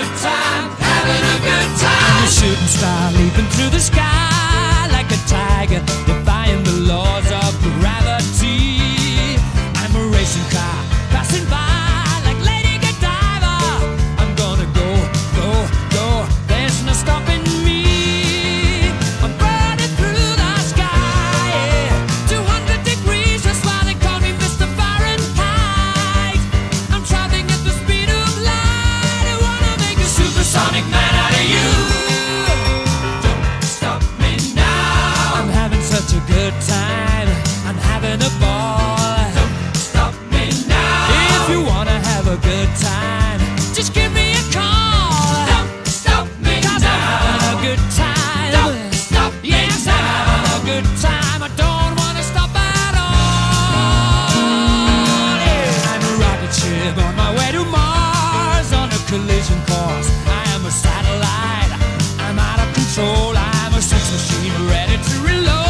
good time, having a good time. I'm a shooting star leaping through the sky like a tiger. collision course. I am a satellite. I'm out of control. I'm a sex machine ready to reload.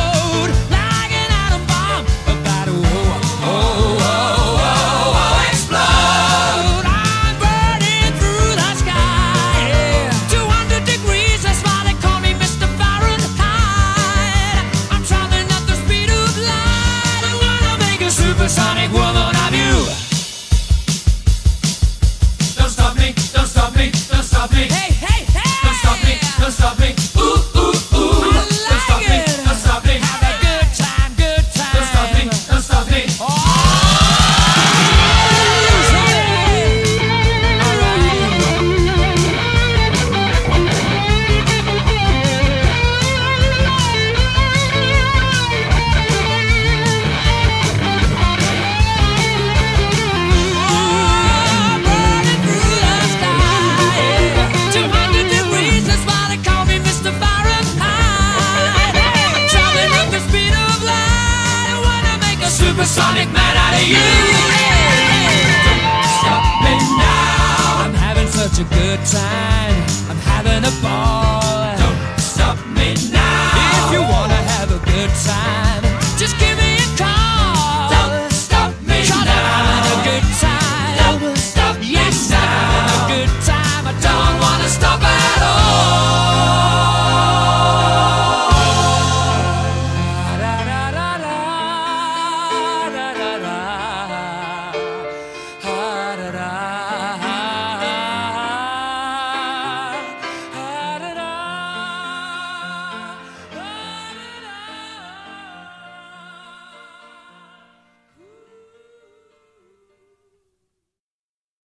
supersonic man out of you. Don't stop me now. I'm having such a good time. I'm having a ball.